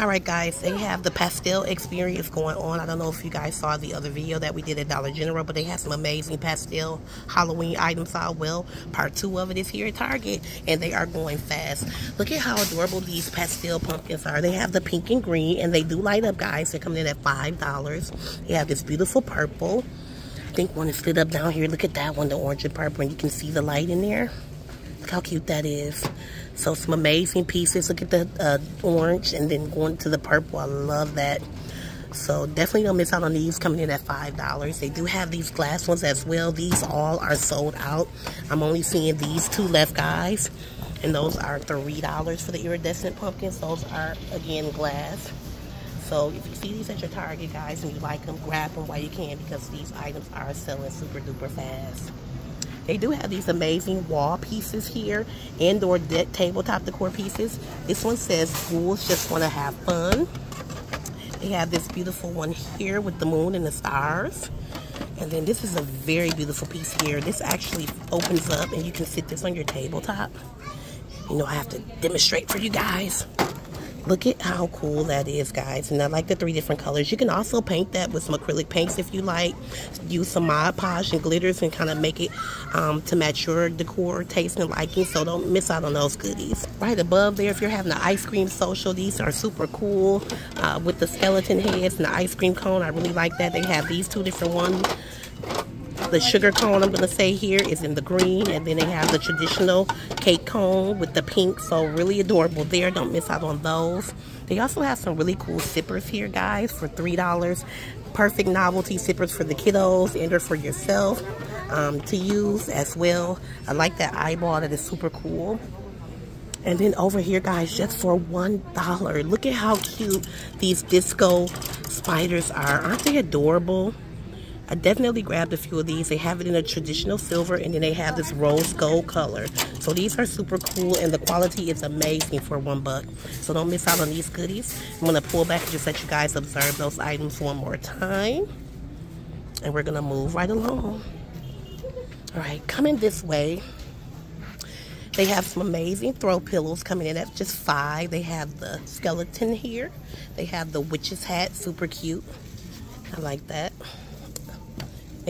All right, guys, they have the pastel experience going on. I don't know if you guys saw the other video that we did at Dollar General, but they have some amazing pastel Halloween items out. Well, part two of it is here at Target, and they are going fast. Look at how adorable these pastel pumpkins are. They have the pink and green, and they do light up, guys. They're coming in at $5. They have this beautiful purple. I think one is lit up down here. Look at that one, the orange and purple, and you can see the light in there. Look how cute that is. So some amazing pieces. Look at the uh, orange and then going to the purple. I love that. So definitely don't miss out on these coming in at $5. They do have these glass ones as well. These all are sold out. I'm only seeing these two left, guys. And those are $3 for the iridescent pumpkins. Those are, again, glass. So if you see these at your Target, guys, and you like them, grab them while you can because these items are selling super duper fast. They do have these amazing wall pieces here, indoor deck tabletop decor pieces. This one says ghouls just want to have fun. They have this beautiful one here with the moon and the stars. And then this is a very beautiful piece here. This actually opens up and you can sit this on your tabletop. You know, I have to demonstrate for you guys. Look at how cool that is, guys. And I like the three different colors. You can also paint that with some acrylic paints if you like. Use some Mod Podge and glitters and kind of make it um, to match your decor, taste, and liking. So don't miss out on those goodies. Right above there, if you're having an ice cream social, these are super cool uh, with the skeleton heads and the ice cream cone. I really like that. They have these two different ones the sugar cone I'm going to say here is in the green. And then they have the traditional cake cone with the pink. So really adorable there. Don't miss out on those. They also have some really cool sippers here, guys, for $3. Perfect novelty sippers for the kiddos and or for yourself um, to use as well. I like that eyeball. That is super cool. And then over here, guys, just for $1. Look at how cute these disco spiders are. Aren't they adorable? I definitely grabbed a few of these. They have it in a traditional silver and then they have this rose gold color. So these are super cool and the quality is amazing for one buck. So don't miss out on these goodies. I'm going to pull back and just let you guys observe those items one more time. And we're going to move right along. All right, coming this way. They have some amazing throw pillows coming in at just five. They have the skeleton here. They have the witch's hat, super cute. I like that.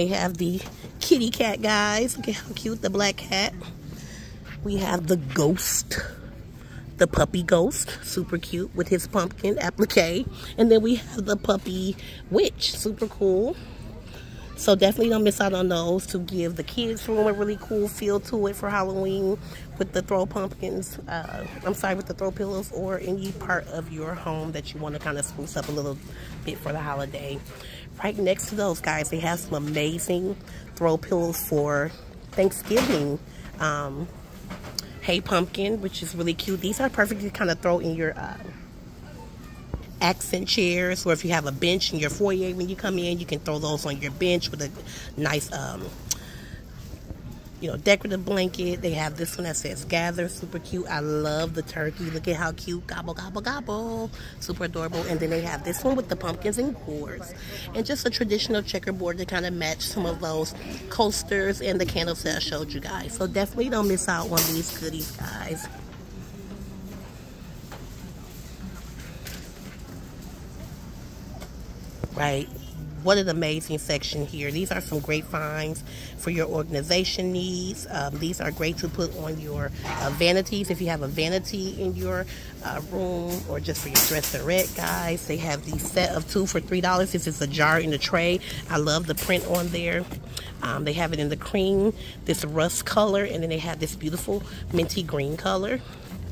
They have the kitty cat, guys. Look at how cute the black cat. We have the ghost, the puppy ghost, super cute with his pumpkin applique. And then we have the puppy witch, super cool. So definitely don't miss out on those to give the kids room a really cool feel to it for Halloween with the throw pumpkins. Uh, I'm sorry, with the throw pillows or any part of your home that you want to kind of spruce up a little bit for the holiday. Right next to those guys, they have some amazing throw pillows for Thanksgiving. Um, hey pumpkin, which is really cute. These are perfect to kind of throw in your uh, accent chairs or if you have a bench in your foyer when you come in you can throw those on your bench with a nice um, you know decorative blanket. They have this one that says gather super cute. I love the turkey. Look at how cute. Gobble gobble gobble. Super adorable. And then they have this one with the pumpkins and gourds. And just a traditional checkerboard to kind of match some of those coasters and the candles that i showed you guys. So definitely don't miss out on these goodies guys. Right? What an amazing section here. These are some great finds for your organization needs. Um, these are great to put on your uh, vanities if you have a vanity in your uh, room or just for your dresserette, guys. They have the set of two for $3. This is a jar in a tray. I love the print on there. Um, they have it in the cream, this rust color, and then they have this beautiful minty green color.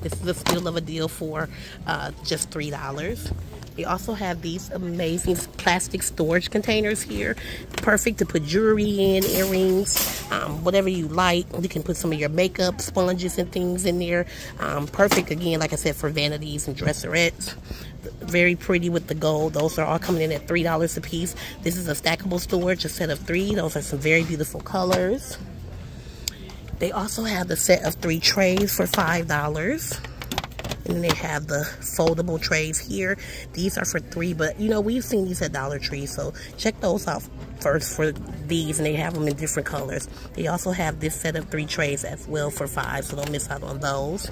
This is a steal of a deal for uh, just $3. They also have these amazing plastic storage containers here. Perfect to put jewelry in, earrings, um, whatever you like. You can put some of your makeup, sponges and things in there. Um, perfect, again, like I said, for vanities and dresserettes. Very pretty with the gold. Those are all coming in at $3 a piece. This is a stackable storage, a set of three. Those are some very beautiful colors. They also have the set of three trays for $5. And they have the foldable trays here. These are for three, but you know, we've seen these at Dollar Tree, so check those out first for these, and they have them in different colors. They also have this set of three trays as well for five, so don't miss out on those.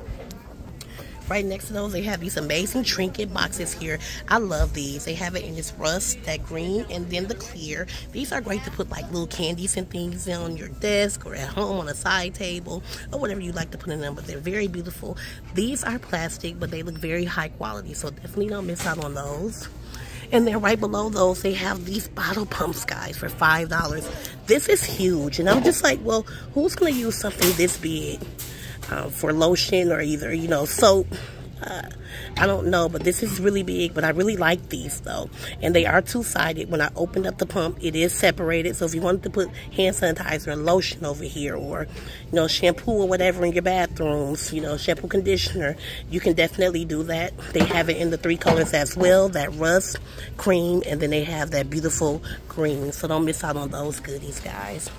Right next to those, they have these amazing trinket boxes here. I love these. They have it in this rust, that green, and then the clear. These are great to put like little candies and things on your desk or at home on a side table or whatever you like to put in them. But they're very beautiful. These are plastic, but they look very high quality. So definitely don't miss out on those. And then right below those, they have these bottle pumps, guys, for $5. This is huge. And I'm just like, well, who's going to use something this big uh, for lotion or either, you know, soap? Uh, I don't know, but this is really big, but I really like these though. And they are two-sided. When I opened up the pump, it is separated. So if you wanted to put hand sanitizer and lotion over here or, you know, shampoo or whatever in your bathrooms, you know, shampoo conditioner, you can definitely do that. They have it in the three colors as well, that rust, cream, and then they have that beautiful green. So don't miss out on those goodies, guys.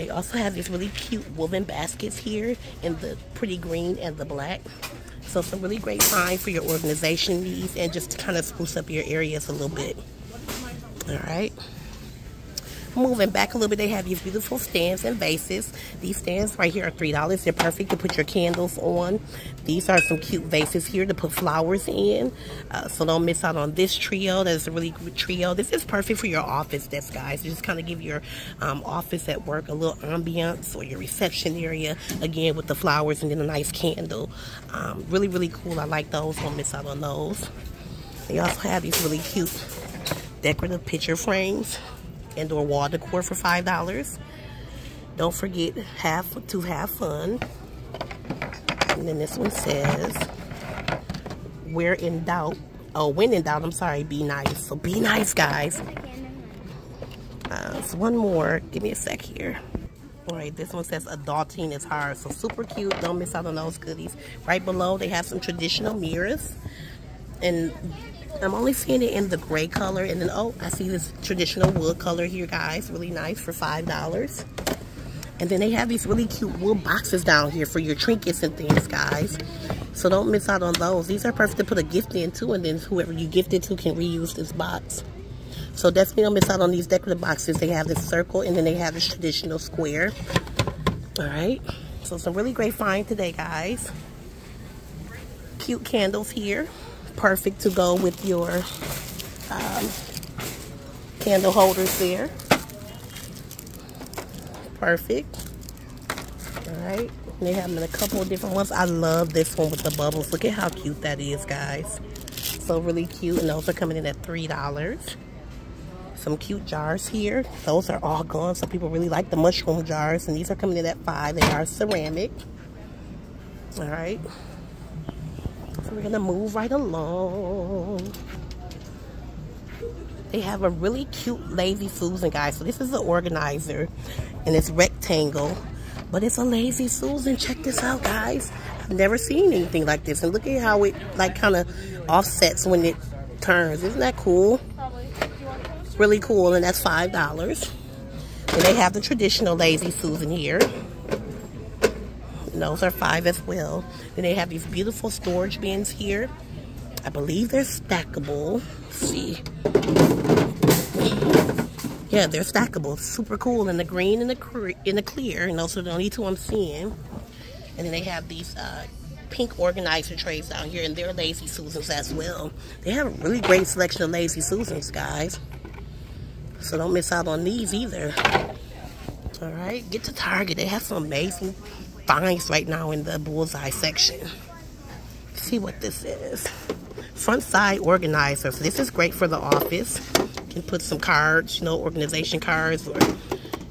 They also have these really cute woven baskets here in the pretty green and the black. So some really great finds for your organization needs and just to kind of spruce up your areas a little bit. All right. Moving back a little bit, they have these beautiful stands and vases. These stands right here are $3. They're perfect to put your candles on. These are some cute vases here to put flowers in. Uh, so don't miss out on this trio. That is a really good trio. This is perfect for your office desk, guys. Just kind of give your um, office at work a little ambiance or your reception area. Again, with the flowers and then a nice candle. Um, really, really cool. I like those. Don't miss out on those. They also have these really cute decorative picture frames and or wall decor for $5. Don't forget have to have fun. And then this one says, we're in doubt, oh, when in doubt, I'm sorry, be nice. So be nice, guys. Uh, so one more. Give me a sec here. All right, this one says adulting is hard. So super cute. Don't miss out on those goodies. Right below, they have some traditional mirrors. And I'm only seeing it in the gray color. And then, oh, I see this traditional wood color here, guys. Really nice for $5. And then they have these really cute wood boxes down here for your trinkets and things, guys. So don't miss out on those. These are perfect to put a gift in, too. And then whoever you gift it to can reuse this box. So definitely don't miss out on these decorative boxes. They have this circle and then they have this traditional square. All right. So some really great find today, guys. Cute candles here perfect to go with your um, candle holders there. Perfect. All right. They have a couple of different ones. I love this one with the bubbles. Look at how cute that is, guys. So really cute. And those are coming in at $3. Some cute jars here. Those are all gone. So people really like the mushroom jars. And these are coming in at 5 They are ceramic. All right. We're gonna move right along. They have a really cute Lazy Susan, guys. So this is the organizer, and it's rectangle, but it's a Lazy Susan. Check this out, guys. I've never seen anything like this, and look at how it like kind of offsets when it turns. Isn't that cool? Really cool, and that's five dollars. And they have the traditional Lazy Susan here. Those are five as well. Then they have these beautiful storage bins here. I believe they're stackable. Let's see. Yeah, they're stackable. Super cool And the green and the in the clear. And those are the only two I'm seeing. And then they have these uh, pink organizer trays down here, and they're Lazy Susans as well. They have a really great selection of Lazy Susans, guys. So don't miss out on these either. All right, get to Target. They have some amazing finds right now in the bullseye section. See what this is. Front side organizer. So this is great for the office. You can put some cards, you know, organization cards or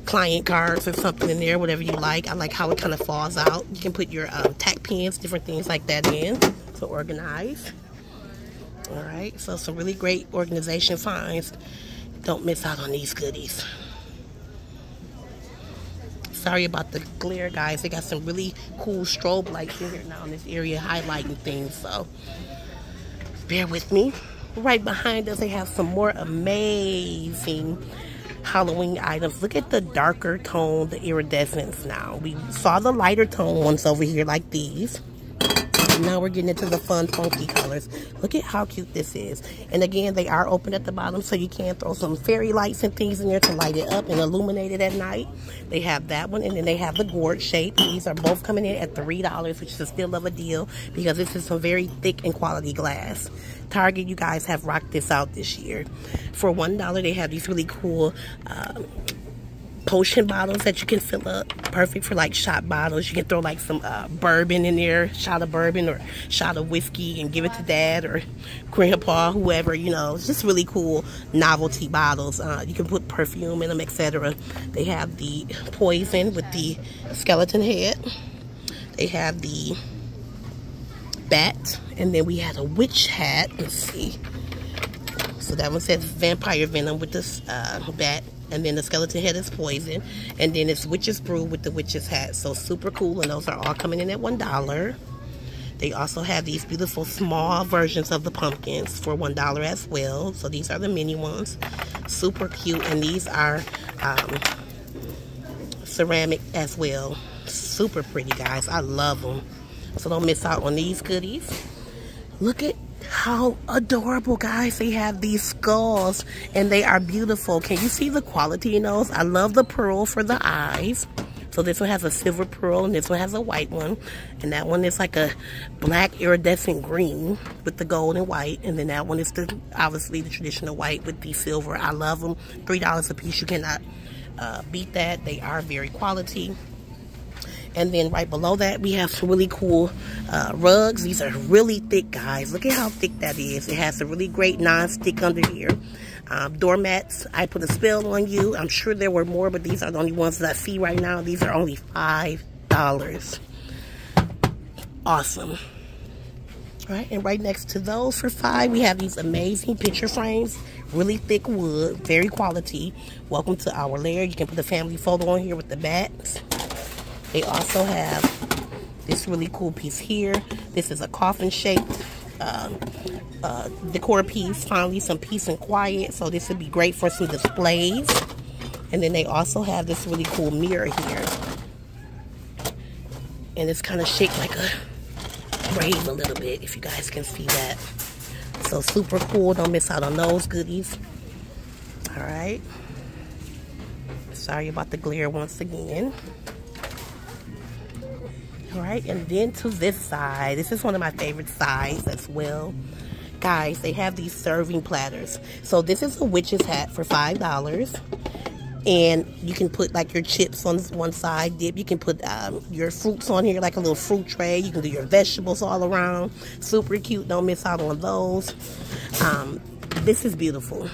client cards or something in there, whatever you like. I like how it kind of falls out. You can put your um, tack pins, different things like that in to organize. All right, so some really great organization finds. Don't miss out on these goodies. Sorry about the glare, guys. They got some really cool strobe lights in here now in this area highlighting things, so bear with me. Right behind us, they have some more amazing Halloween items. Look at the darker tone, the iridescence now. We saw the lighter tone ones over here like these. Now we're getting into the fun, funky colors. Look at how cute this is. And again, they are open at the bottom, so you can throw some fairy lights and things in there to light it up and illuminate it at night. They have that one, and then they have the gourd shape. These are both coming in at $3, which is still of a deal because this is some very thick and quality glass. Target, you guys have rocked this out this year. For $1, they have these really cool... Uh, potion bottles that you can fill up. Perfect for like shot bottles. You can throw like some uh, bourbon in there, shot of bourbon or shot of whiskey and give it to dad or grandpa, whoever, you know. It's just really cool novelty bottles. Uh, you can put perfume in them, etc. They have the poison with the skeleton head. They have the bat. And then we had a witch hat. Let's see. So that one says vampire venom with this uh, bat and then the skeleton head is poison and then it's witch's brew with the witch's hat. So super cool and those are all coming in at one dollar. They also have these beautiful small versions of the pumpkins for one dollar as well. So these are the mini ones. Super cute and these are um, ceramic as well. Super pretty guys. I love them so don't miss out on these goodies. Look at how adorable, guys. They have these skulls and they are beautiful. Can you see the quality in those? I love the pearl for the eyes. So this one has a silver pearl and this one has a white one. And that one is like a black iridescent green with the gold and white. And then that one is the obviously the traditional white with the silver. I love them. $3 a piece. You cannot uh, beat that. They are very quality. And then right below that, we have some really cool uh, rugs. These are really thick, guys. Look at how thick that is. It has a really great non-stick under here. Um, doormats, I put a spell on you. I'm sure there were more, but these are the only ones that I see right now. These are only $5. Awesome. All right, and right next to those for five, we have these amazing picture frames. Really thick wood, very quality. Welcome to our lair. You can put a family photo on here with the bats. They also have this really cool piece here. This is a coffin shaped uh, uh, decor piece. Finally, some peace and quiet. So this would be great for some displays. And then they also have this really cool mirror here. And it's kind of shaped like a grave a little bit, if you guys can see that. So super cool. Don't miss out on those goodies. All right. Sorry about the glare once again. Right, and then to this side. This is one of my favorite sides as well. Guys, they have these serving platters. So this is a witch's hat for $5. And you can put like your chips on one side dip. You can put um, your fruits on here like a little fruit tray. You can do your vegetables all around. Super cute. Don't miss out on those. Um, this is beautiful.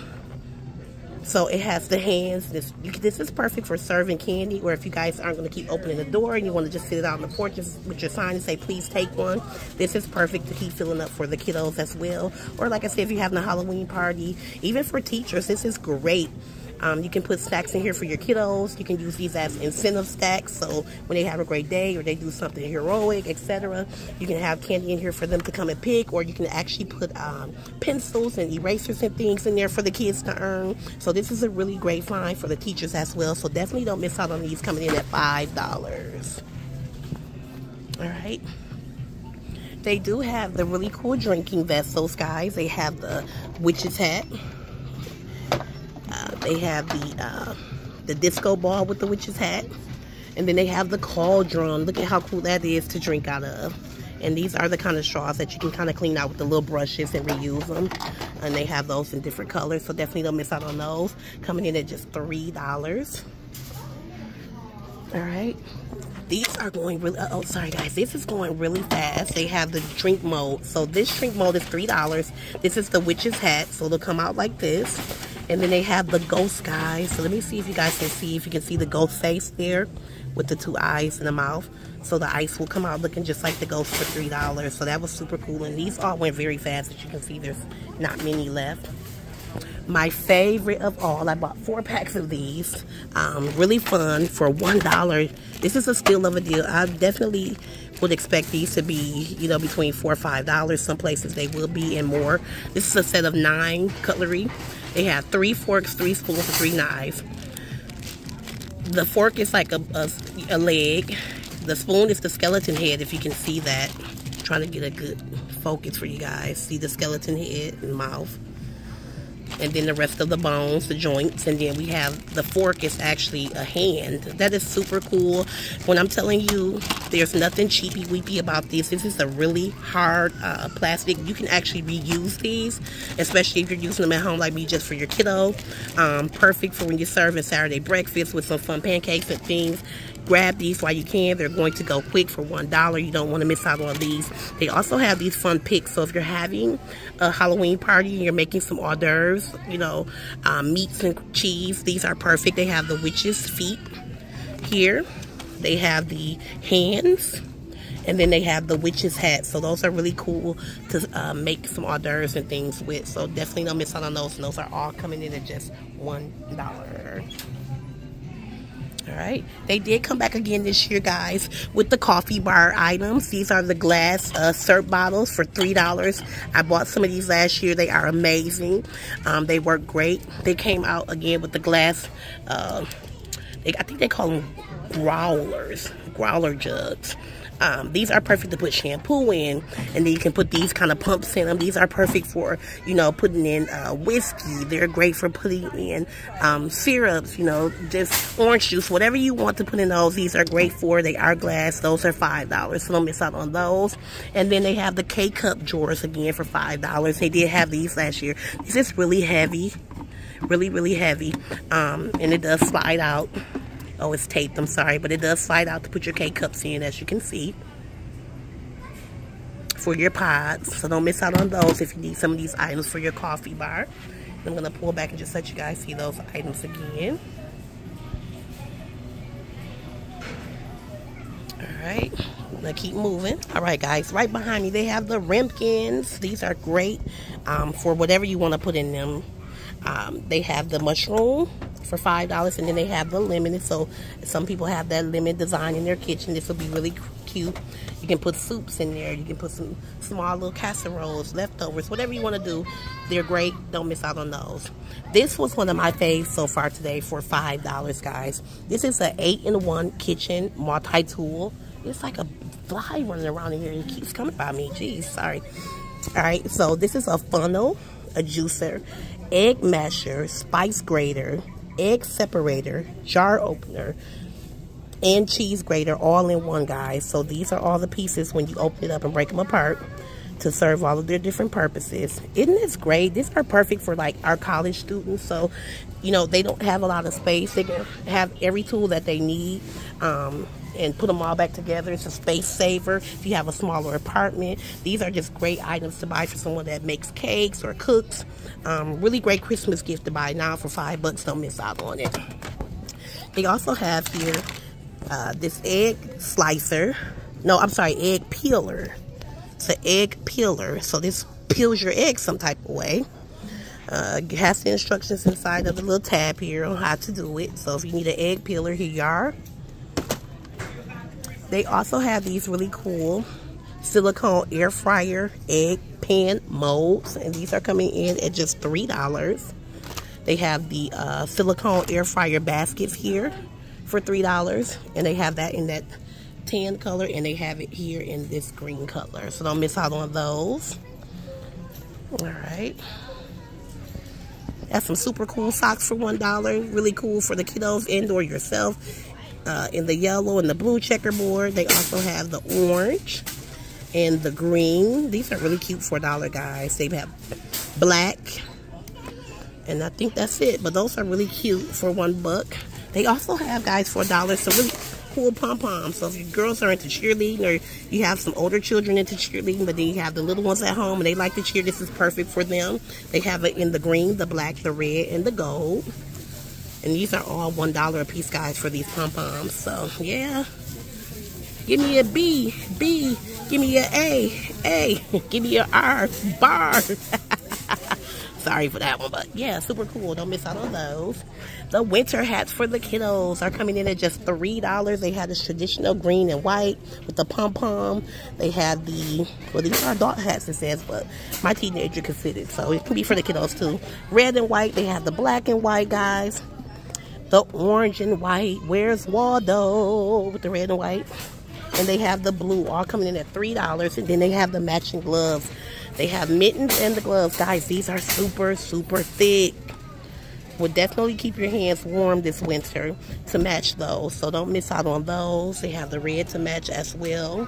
So it has the hands. This this is perfect for serving candy, or if you guys aren't going to keep opening the door and you want to just sit it out on the porch with your sign and say, please take one. This is perfect to keep filling up for the kiddos as well. Or like I said, if you're having a Halloween party, even for teachers, this is great um, you can put stacks in here for your kiddos. You can use these as incentive stacks. So when they have a great day or they do something heroic, etc., you can have candy in here for them to come and pick. Or you can actually put um, pencils and erasers and things in there for the kids to earn. So this is a really great find for the teachers as well. So definitely don't miss out on these coming in at $5. All right they do have the really cool drinking vessels, guys. They have the witch's hat. They have the uh, the disco ball with the witch's hat. And then they have the cauldron. Look at how cool that is to drink out of. And these are the kind of straws that you can kind of clean out with the little brushes and reuse them. And they have those in different colors. So definitely don't miss out on those. Coming in at just $3. All right. These are going really, oh, sorry guys. This is going really fast. They have the drink mold. So this drink mold is $3. This is the witch's hat. So it'll come out like this. And then they have the ghost guys. So let me see if you guys can see, if you can see the ghost face there with the two eyes and the mouth. So the ice will come out looking just like the ghost for $3. So that was super cool. And these all went very fast. As you can see, there's not many left. My favorite of all, I bought four packs of these. Um, really fun for $1. This is a steal of a deal. I definitely would expect these to be, you know, between 4 or $5. Some places they will be and more. This is a set of nine cutlery. They have three forks, three spoons, three knives. The fork is like a, a, a leg. The spoon is the skeleton head, if you can see that. trying to get a good focus for you guys. See the skeleton head and mouth and then the rest of the bones, the joints, and then we have the fork is actually a hand. That is super cool. When I'm telling you, there's nothing cheapy weepy about this. This is a really hard uh, plastic. You can actually reuse these, especially if you're using them at home like me just for your kiddo. Um, perfect for when you're serving Saturday breakfast with some fun pancakes and things grab these while you can. They're going to go quick for $1. You don't want to miss out on these. They also have these fun picks. So if you're having a Halloween party and you're making some hors d'oeuvres, you know, um, meats and cheese, these are perfect. They have the witch's feet here. They have the hands. And then they have the witch's hat. So those are really cool to uh, make some hors d'oeuvres and things with. So definitely don't miss out on those. And those are all coming in at just $1. Right. They did come back again this year, guys, with the coffee bar items. These are the glass uh, syrup bottles for $3. I bought some of these last year. They are amazing. Um, they work great. They came out again with the glass, uh, they, I think they call them growlers, growler jugs. Um, these are perfect to put shampoo in, and then you can put these kind of pumps in them. These are perfect for, you know, putting in uh, whiskey. They're great for putting in um, syrups, you know, just orange juice, whatever you want to put in those. These are great for. They are glass. Those are $5, so don't miss out on those. And then they have the K-Cup drawers again for $5. They did have these last year. This is really heavy, really, really heavy, um, and it does slide out. Oh, it's taped, I'm sorry, but it does slide out to put your K-cups in, as you can see. For your pods, so don't miss out on those if you need some of these items for your coffee bar. I'm going to pull back and just let you guys see those items again. Alright, I'm keep moving. Alright guys, right behind me they have the ramekins. These are great um, for whatever you want to put in them. Um, they have the mushroom for five dollars and then they have the limited so some people have that lemon design in their kitchen. This will be really cute. You can put soups in there. You can put some small little casseroles leftovers whatever you want to do. They're great. Don't miss out on those. This was one of my faves so far today for five dollars guys. This is an eight-in-one kitchen multi-tool. It's like a fly running around in here. It keeps coming by me. Geez sorry. All right so this is a funnel a juicer egg masher spice grater egg separator, jar opener, and cheese grater all in one, guys. So these are all the pieces when you open it up and break them apart to serve all of their different purposes. Isn't this great? These are perfect for like our college students. So, you know, they don't have a lot of space. They can have every tool that they need. Um, and put them all back together. It's a space saver if you have a smaller apartment. These are just great items to buy for someone that makes cakes or cooks. Um, really great Christmas gift to buy now for five bucks. Don't miss out on it. They also have here uh, this egg slicer. No, I'm sorry, egg peeler. It's an egg peeler. So this peels your egg some type of way. Uh, has the instructions inside of the little tab here on how to do it. So if you need an egg peeler, here you are. They also have these really cool silicone air fryer egg pan molds. And these are coming in at just $3. They have the uh, silicone air fryer baskets here for $3. And they have that in that tan color. And they have it here in this green color. So don't miss out on those. All right. That's some super cool socks for $1. Really cool for the kiddos and or yourself uh, in the yellow and the blue checkerboard. They also have the orange and the green. These are really cute for a dollar, guys. They have black. And I think that's it. But those are really cute for one buck. They also have, guys, for a dollar, some really cool pom-poms. So if your girls are into cheerleading or you have some older children into cheerleading, but then you have the little ones at home and they like to cheer, this is perfect for them. They have it in the green, the black, the red, and the gold. And these are all $1 a piece, guys, for these pom-poms. So, yeah. Give me a B. B. Give me a A. A. Give me a R. Bar. Sorry for that one, but yeah, super cool. Don't miss out on those. The winter hats for the kiddos are coming in at just $3. They have this traditional green and white with the pom-pom. They have the, well, these are adult hats, it says, but my teenager can fit it, so it can be for the kiddos too. Red and white. They have the black and white, guys the orange and white. Where's Waldo with the red and white? And they have the blue all coming in at $3. And then they have the matching gloves. They have mittens and the gloves. Guys, these are super, super thick. Will definitely keep your hands warm this winter to match those. So don't miss out on those. They have the red to match as well.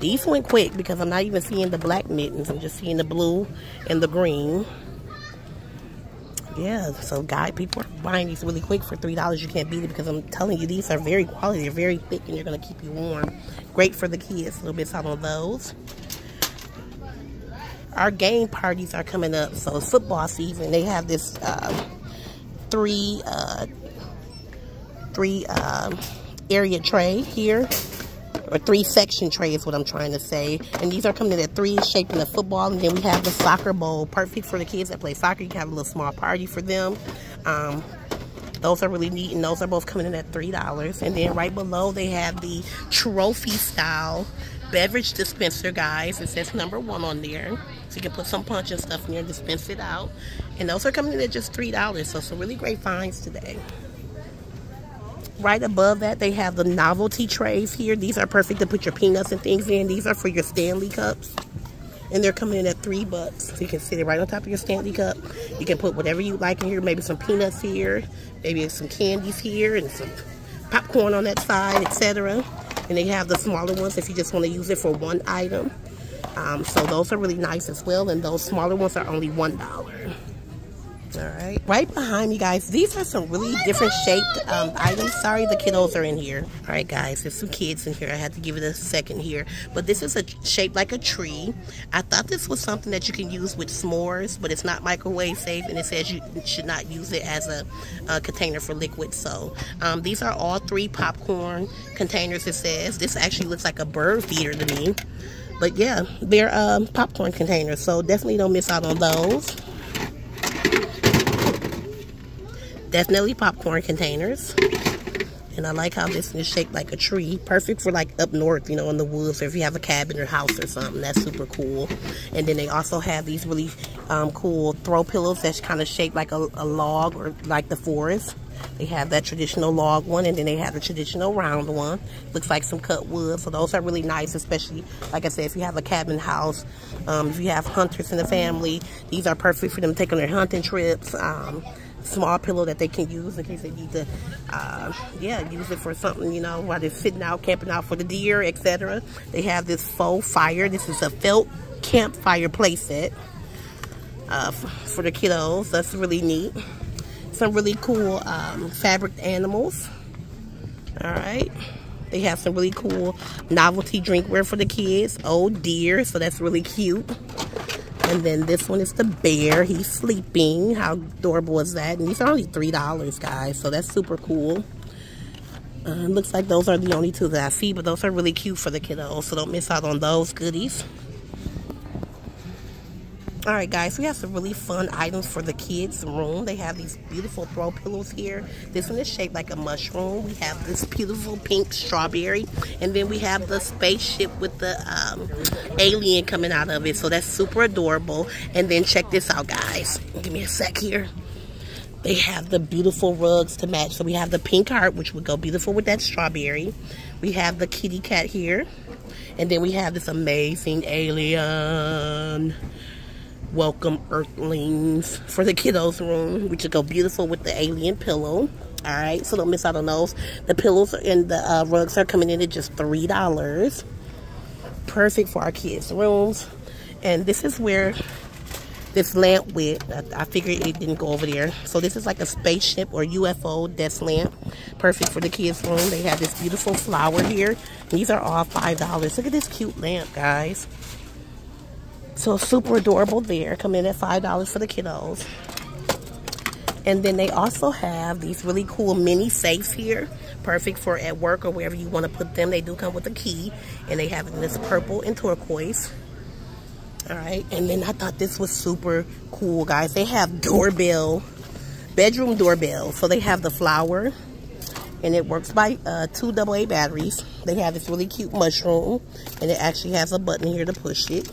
These went quick because I'm not even seeing the black mittens. I'm just seeing the blue and the green. Yeah, so guy, people are buying these really quick for $3. You can't beat it because I'm telling you, these are very quality. They're very thick and they're going to keep you warm. Great for the kids. A little bit on those. Our game parties are coming up. So football season. They have this uh, three, uh, three uh, area tray here or three section tray is what I'm trying to say. And these are coming in at three, shaped in a football. And then we have the soccer bowl, perfect for the kids that play soccer. You can have a little small party for them. Um, those are really neat, and those are both coming in at $3. And then right below, they have the trophy style beverage dispenser, guys. It says number one on there. So you can put some punch and stuff in there and dispense it out. And those are coming in at just $3. So some really great finds today. Right above that, they have the novelty trays here. These are perfect to put your peanuts and things in. These are for your Stanley cups. And they're coming in at three bucks. So you can sit it right on top of your Stanley cup. You can put whatever you like in here. Maybe some peanuts here. Maybe some candies here. And some popcorn on that side, etc. And they have the smaller ones if you just want to use it for one item. Um, so those are really nice as well. And those smaller ones are only $1. All right. Right behind me, guys, these are some really different shaped um, items. Sorry, the kiddos are in here. All right, guys, there's some kids in here. I had to give it a second here. But this is a shaped like a tree. I thought this was something that you can use with s'mores, but it's not microwave safe, and it says you should not use it as a, a container for liquid. So um, these are all three popcorn containers, it says. This actually looks like a bird feeder to me. But yeah, they're um, popcorn containers, so definitely don't miss out on those. Definitely popcorn containers. And I like how this is shaped like a tree. Perfect for like up north, you know, in the woods or if you have a cabin or house or something. That's super cool. And then they also have these really um, cool throw pillows that's kind of shaped like a, a log or like the forest. They have that traditional log one, and then they have the traditional round one. Looks like some cut wood, so those are really nice, especially, like I said, if you have a cabin house, um, if you have hunters in the family, these are perfect for them taking their hunting trips. Um, small pillow that they can use in case they need to, uh, yeah, use it for something, you know, while they're sitting out, camping out for the deer, etc. They have this faux fire. This is a felt campfire playset uh, for the kiddos. That's really neat. Some really cool um, fabric animals. All right. They have some really cool novelty drinkware for the kids. Oh dear, so that's really cute. And then this one is the bear. He's sleeping. How adorable is that? And these are only $3, guys. So that's super cool. Uh, looks like those are the only two that I see. But those are really cute for the kiddos. So don't miss out on those goodies. All right, guys, we have some really fun items for the kids' room. They have these beautiful throw pillows here. This one is shaped like a mushroom. We have this beautiful pink strawberry. And then we have the spaceship with the um, alien coming out of it. So that's super adorable. And then check this out, guys. Give me a sec here. They have the beautiful rugs to match. So we have the pink heart, which would go beautiful with that strawberry. We have the kitty cat here. And then we have this amazing alien welcome earthlings. For the kiddos room which will go beautiful with the alien pillow. All right so don't miss out on those. The pillows and the uh, rugs are coming in at just three dollars. Perfect for our kids rooms. And this is where this lamp I, I figured it didn't go over there. So this is like a spaceship or UFO desk lamp. Perfect for the kids room. They have this beautiful flower here. These are all five dollars. Look at this cute lamp guys so super adorable there. Come in at $5 for the kiddos. And then they also have these really cool mini safes here. Perfect for at work or wherever you want to put them. They do come with a key. And they have this purple and turquoise. Alright. And then I thought this was super cool, guys. They have doorbell, bedroom doorbell. So they have the flower. And it works by uh, two AA batteries. They have this really cute mushroom. And it actually has a button here to push it.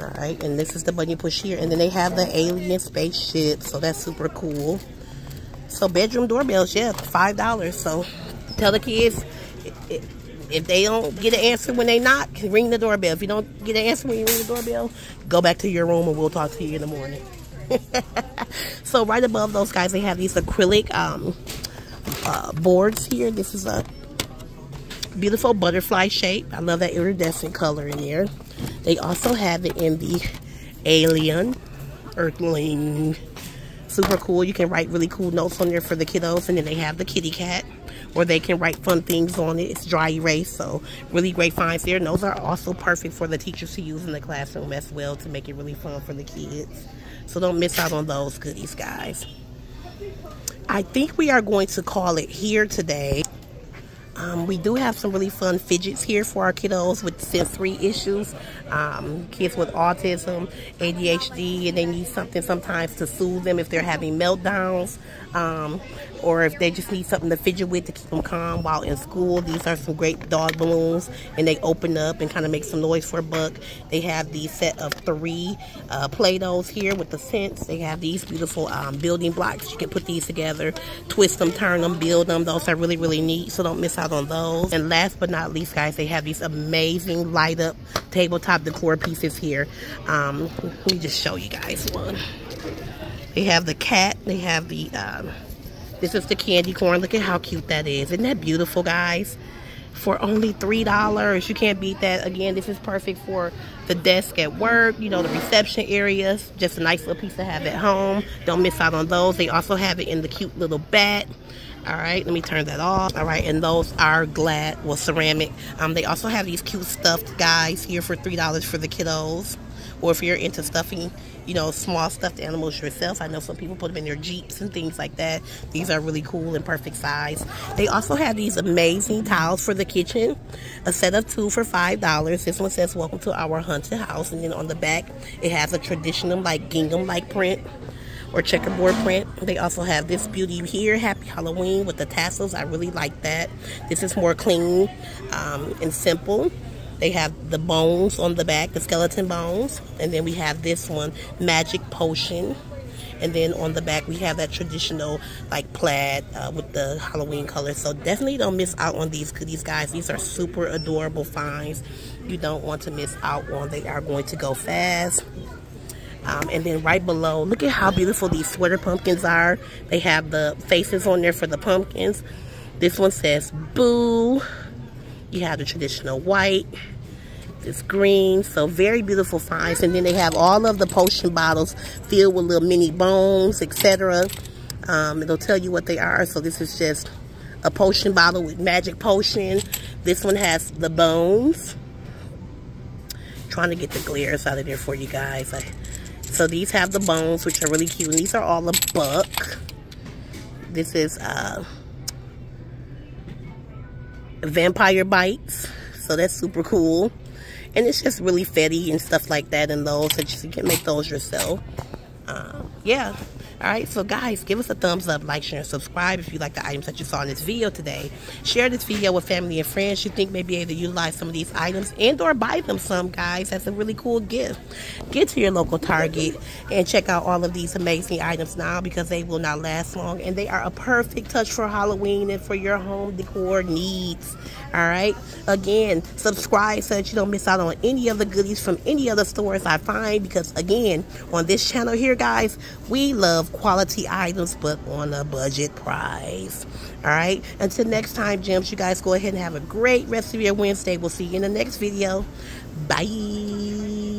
All right, and this is the you push here. And then they have the alien spaceship, so that's super cool. So bedroom doorbells, yeah, $5. So tell the kids, if they don't get an answer when they knock, ring the doorbell. If you don't get an answer when you ring the doorbell, go back to your room and we'll talk to you in the morning. so right above those guys, they have these acrylic um, uh, boards here. This is a beautiful butterfly shape. I love that iridescent color in there. They also have it in the alien earthling. Super cool. You can write really cool notes on there for the kiddos. And then they have the kitty cat where they can write fun things on it. It's dry erase, so really great finds there. And those are also perfect for the teachers to use in the classroom as well to make it really fun for the kids. So don't miss out on those goodies, guys. I think we are going to call it here today. Um, we do have some really fun fidgets here for our kiddos with sensory issues. Um, kids with autism, ADHD, and they need something sometimes to soothe them if they're having meltdowns. Um, or if they just need something to fidget with to keep them calm while in school. These are some great dog balloons, and they open up and kind of make some noise for a buck. They have the set of three uh, Play-Dohs here with the scents. They have these beautiful um, building blocks. You can put these together, twist them, turn them, build them. Those are really, really neat, so don't miss out on those. And last but not least, guys, they have these amazing light-up tabletop decor pieces here. Um, let me just show you guys one. They have the cat. They have the... Um, this is the candy corn. Look at how cute that is. Isn't that beautiful, guys? For only $3. You can't beat that. Again, this is perfect for the desk at work, you know, the reception areas. Just a nice little piece to have at home. Don't miss out on those. They also have it in the cute little bat. All right, let me turn that off. All right, and those are glad, well, ceramic. Um, They also have these cute stuffed guys here for $3 for the kiddos. Or if you're into stuffing you know, small stuffed animals yourself. I know some people put them in their Jeeps and things like that. These are really cool and perfect size. They also have these amazing towels for the kitchen. A set of two for $5. This one says, welcome to our haunted house. And then on the back, it has a traditional like gingham-like print or checkerboard print. They also have this beauty here, Happy Halloween with the tassels. I really like that. This is more clean um, and simple. They have the bones on the back, the skeleton bones. And then we have this one, Magic Potion. And then on the back, we have that traditional like plaid uh, with the Halloween colors. So definitely don't miss out on these goodies, guys. These are super adorable finds. You don't want to miss out on. They are going to go fast. Um, and then right below, look at how beautiful these sweater pumpkins are. They have the faces on there for the pumpkins. This one says boo. You have the traditional white, this green, so very beautiful finds. And then they have all of the potion bottles filled with little mini bones, etc. Um, it'll tell you what they are. So this is just a potion bottle with magic potion. This one has the bones. Trying to get the glares out of there for you guys. So these have the bones, which are really cute. And these are all a buck. This is uh, vampire bites. So that's super cool. And it's just really fetty and stuff like that and those. So you can make those yourself. Uh, yeah. All right, so guys, give us a thumbs up, like, share, and subscribe if you like the items that you saw in this video today. Share this video with family and friends you think may be able to utilize some of these items and or buy them some, guys. That's a really cool gift. Get to your local Target and check out all of these amazing items now because they will not last long and they are a perfect touch for Halloween and for your home decor needs. All right, again, subscribe so that you don't miss out on any of the goodies from any other stores I find because, again, on this channel here, guys, we love quality items, but on a budget price. All right. Until next time, gems, you guys go ahead and have a great rest of your Wednesday. We'll see you in the next video. Bye.